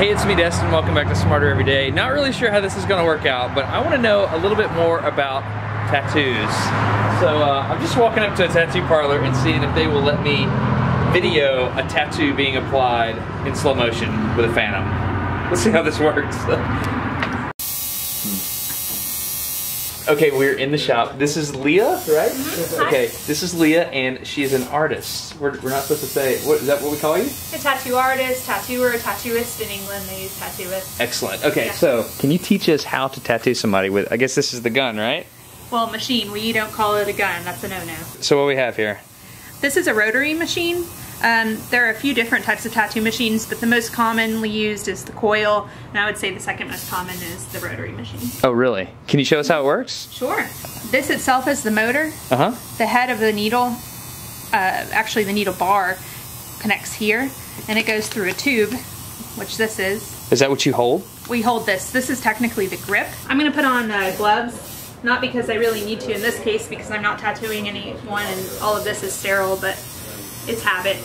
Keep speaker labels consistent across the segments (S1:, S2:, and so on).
S1: Hey, it's me, Destin. Welcome back to Smarter Every Day. Not really sure how this is going to work out, but I want to know a little bit more about tattoos. So uh, I'm just walking up to a tattoo parlor and seeing if they will let me video a tattoo being applied in slow motion with a Phantom. Let's see how this works. Okay, we're in the shop. This is Leah, right?
S2: Hi.
S1: Okay, this is Leah, and she is an artist. We're, we're not supposed to say, what, is that what we call you?
S2: A tattoo artist, tattooer, tattooist in England, they use tattooist.
S1: Excellent. Okay,
S2: Yeah.
S1: so can you teach us how to tattoo somebody with? I guess this is the gun, right?
S2: Well, machine, we don't call it a gun, that's a no-no.
S1: So what we have here?
S2: This is a rotary machine. Um, there are a few different types of tattoo machines, but the most commonly used is the coil, and I would say the second most common is the rotary machine.
S1: Oh, really? Can you show us how it works?
S2: Sure. This itself is the motor.
S1: Uh huh.
S2: The head of the needle, uh, actually the needle bar, connects here, and it goes through a tube, which this is,
S1: Is that what you hold?
S2: we hold this. This is technically the grip. I'm gonna put on uh, gloves, not because I really need to in this case, because I'm not tattooing anyone and all of this is sterile, but it's habit.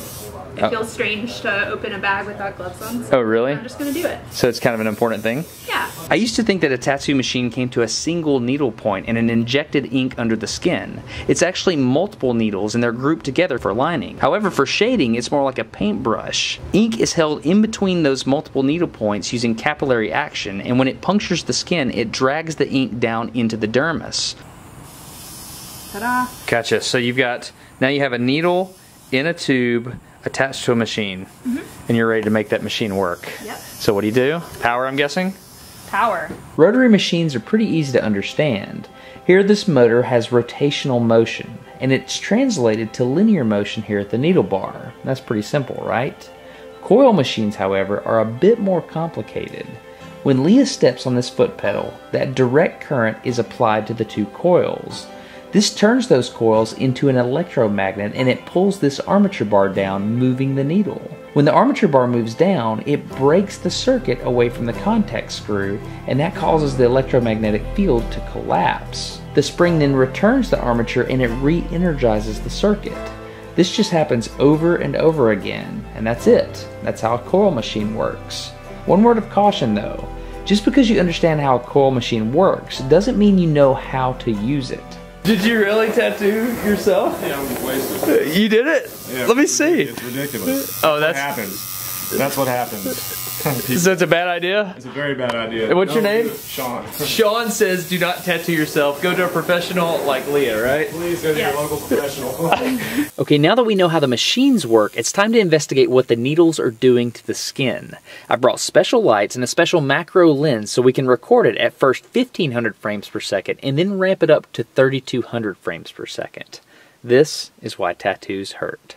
S2: It
S1: Oh.
S2: feels strange to open a bag without gloves on, so
S1: Oh, really?
S2: I'm just gonna do it.
S1: So it's kind of an important thing.
S2: Yeah.
S1: I used to think that a tattoo machine came to a single needle point and an injected ink under the skin. It's actually multiple needles and they're grouped together for lining. However, for shading, it's more like a paintbrush. Ink is held in between those multiple needle points using capillary action, and when it punctures the skin, it drags the ink down into the dermis.
S2: Ta-da.
S1: Gotcha. So you've got now you have a needle in a tube attached to a machine, mm-hmm. and you're ready to make that machine work.
S2: Yep.
S1: So what do you do? Power, I'm guessing.
S2: Power.
S1: Rotary machines are pretty easy to understand. Here, this motor has rotational motion, and it's translated to linear motion here at the needle bar. That's pretty simple, right? Coil machines, however, are a bit more complicated. When Leah steps on this foot pedal, that direct current is applied to the two coils. This turns those coils into an electromagnet and it pulls this armature bar down, moving the needle. When the armature bar moves down, it breaks the circuit away from the contact screw, and that causes the electromagnetic field to collapse. The spring then returns the armature and it re energizes the circuit. This just happens over and over again, and that's it. That's how a coil machine works. One word of caution though just because you understand how a coil machine works doesn't mean you know how to use it. Did you really tattoo yourself?
S3: Yeah, I'm wasted.
S1: You did it?
S3: Yeah,
S1: Let me see.
S3: It's ridiculous.
S1: Oh,
S3: That's what happens. That's what happens.
S1: So it's a bad idea?
S3: It's a very bad idea.
S1: And what's your name?
S3: Sean.
S1: Sean says do not tattoo yourself. Go to a professional like Leah, right?
S3: Please go to
S2: Yes.
S3: your local professional.
S1: Okay, now that we know how the machines work, it's time to investigate what the needles are doing to the skin. I brought special lights and a special macro lens so we can record it at first 1500 frames per second and then ramp it up to 3200 frames per second. This is why tattoos hurt.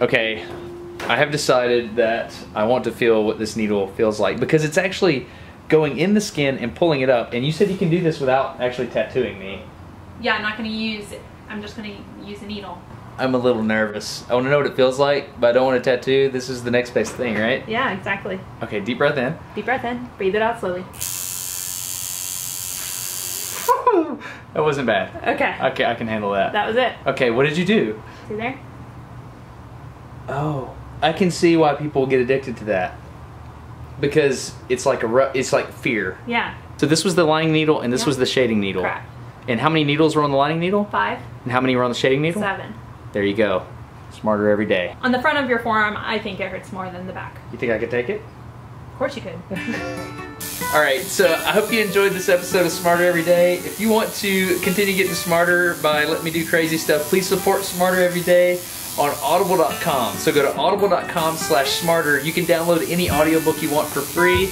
S1: Okay, I have decided that I want to feel what this needle feels like because it's actually going in the skin and pulling it up. And you said you can do this without actually tattooing me.
S2: Yeah, I'm not gonna use it. I'm just gonna use a needle.
S1: I'm a little nervous. I want to know what it feels like, but I don't want to tattoo. This is the next best thing, right?
S2: Yeah, exactly.
S1: Okay, deep breath in.
S2: Deep breath in, breathe it out slowly.
S1: That wasn't bad.
S2: Okay,
S1: Okay, I can handle that.
S2: that was it.
S1: Okay, what did you do?
S2: See there?
S1: Oh, I can see why people get addicted to that. Because it's like a ru- it's like fear.
S2: Yeah,
S1: So this was the lining needle and this
S2: Yeah.
S1: was the shading needle.
S2: correct.
S1: And how many needles were on the lining needle?
S2: Five,
S1: And how many were on the shading needle?
S2: seven.
S1: There you go. Smarter every day.
S2: On the front of your forearm, I think it hurts more than the back.
S1: You think I could take it?
S2: Of course you could.
S1: All right, so I hope you enjoyed this episode of Smarter Every Day. If you want to continue getting smarter by letting me do crazy stuff, please support Smarter Every Day on audible.com. So go to audible.com slash smarter. You can download any audiobook you want for free.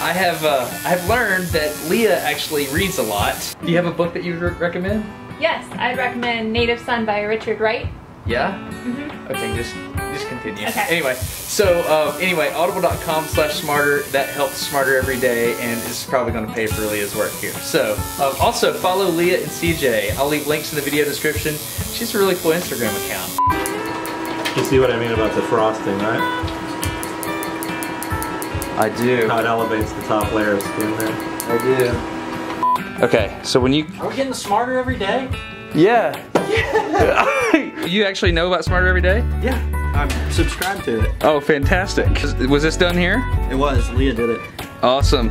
S1: I have uh, I have learned that Leah actually reads a lot. Do you have a book that you would recommend?
S2: yes, I'd recommend Native Son by Richard Wright.
S1: Yeah? Okay, just just continue.
S2: Okay.
S1: Anyway, so uh, anyway, audible.com slash smarter, that helps smarter every day and is probably going to pay for Leah's work here. So um, also follow Leah and CJ. I'll leave links in the video description. She's a really cool Instagram account.
S4: You see what I mean about the frosting, right?
S1: I do.
S4: How it elevates the top layer of skin there.
S1: I do. Okay, so when you
S4: Are we getting smarter every day?
S1: yeah. you actually know about Smarter Every Day?
S4: Yeah, I'm subscribed to it.
S1: Oh, fantastic. Was this done here?
S4: It was, Leah did it.
S1: Awesome.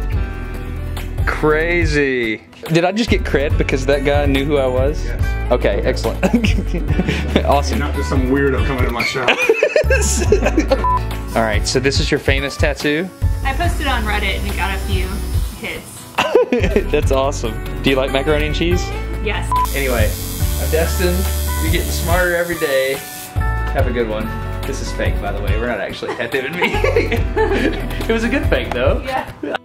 S1: Crazy. Did I just get cred because that guy knew who I was?
S3: Yes.
S1: Okay, excellent. awesome.
S3: Not just some weirdo coming to my shop.
S1: All right, so this is your famous tattoo?
S2: I posted on Reddit and it got a few hits.
S1: That's awesome. Do you like macaroni and cheese?
S2: Yes.
S1: Anyway, I'm Destin. You're getting smarter every day. Have a good one. This is fake, by the way. We're not actually tattooing me. it was a good fake, though.
S2: Yeah.